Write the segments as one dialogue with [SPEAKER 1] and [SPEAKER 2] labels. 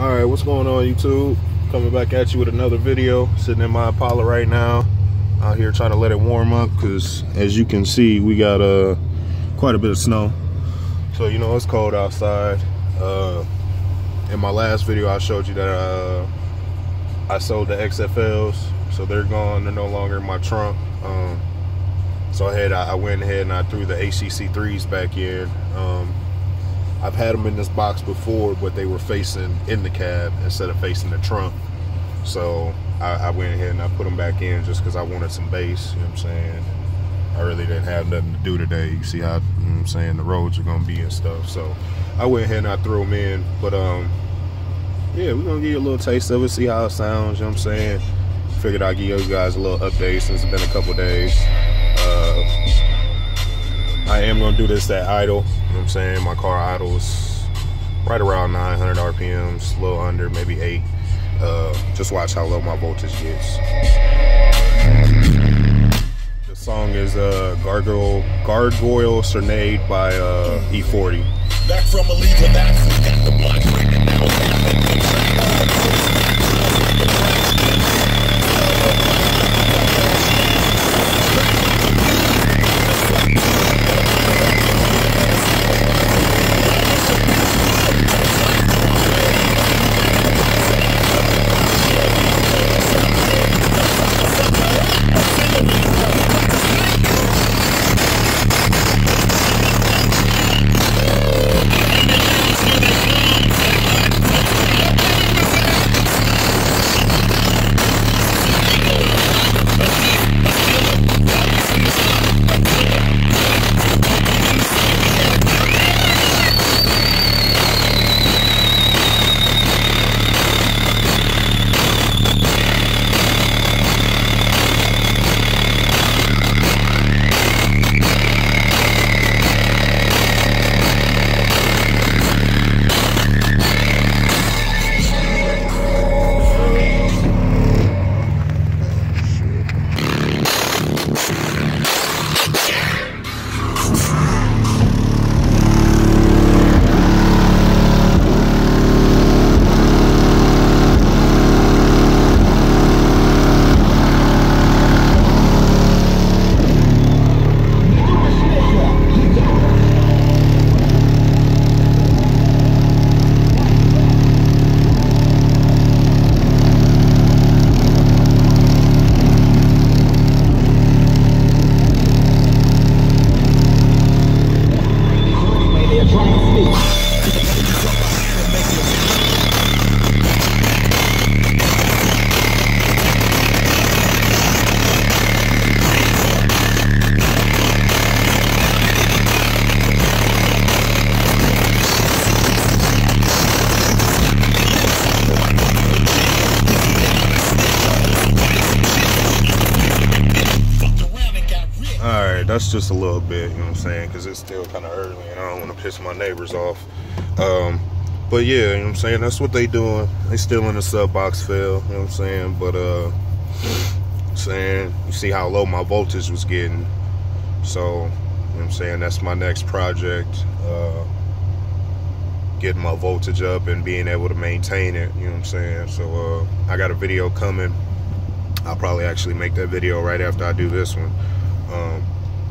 [SPEAKER 1] All right, what's going on YouTube? Coming back at you with another video. Sitting in my Impala right now. Out here trying to let it warm up because as you can see, we got uh, quite a bit of snow. So, you know, it's cold outside. Uh, in my last video, I showed you that uh, I sold the XFLs. So they're gone. They're no longer in my trunk. Um, so I had I went ahead and I threw the HDC threes back in. Um, I've had them in this box before, but they were facing in the cab instead of facing the trunk. So I, I went ahead and I put them back in just because I wanted some bass. You know what I'm saying? I really didn't have nothing to do today. You see how you know I'm saying the roads are gonna be and stuff. So I went ahead and I threw them in. But um, yeah, we're gonna give you a little taste of it, see how it sounds. You know what I'm saying? Figured I'd give you guys a little update since it's been a couple days. Uh, I am gonna do this at idle. Know what I'm saying? My car idles right around 900 RPMs, a little under, maybe eight. Uh, just watch how low my voltage gets. The song is uh, Gargoyle Gargoyle Serenade by uh, E40.
[SPEAKER 2] Back from a leave of
[SPEAKER 1] that's just a little bit, you know what I'm saying? Because it's still kind of early and I don't want to piss my neighbors off. Um, but yeah, you know what I'm saying? That's what they doing. They still in the sub box fail, you know what I'm saying? But, uh, saying, you see how low my voltage was getting. So, you know what I'm saying? That's my next project. Uh, getting my voltage up and being able to maintain it, you know what I'm saying? So, uh, I got a video coming. I'll probably actually make that video right after I do this one um,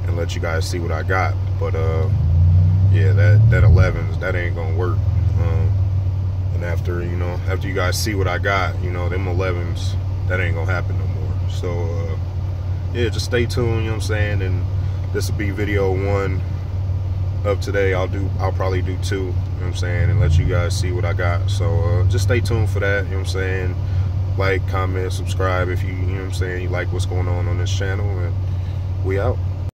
[SPEAKER 1] and let you guys see what I got. But uh, yeah, that that 11s that ain't gonna work. Um, and after you know, after you guys see what I got, you know, them 11s that ain't gonna happen no more. So uh, yeah, just stay tuned. You know what I'm saying? And this will be video one of today. I'll do. I'll probably do two. You know what I'm saying? And let you guys see what I got. So uh, just stay tuned for that. You know what I'm saying? Like, comment, subscribe if you, you know what I'm saying, you like what's going on on this channel. And we out.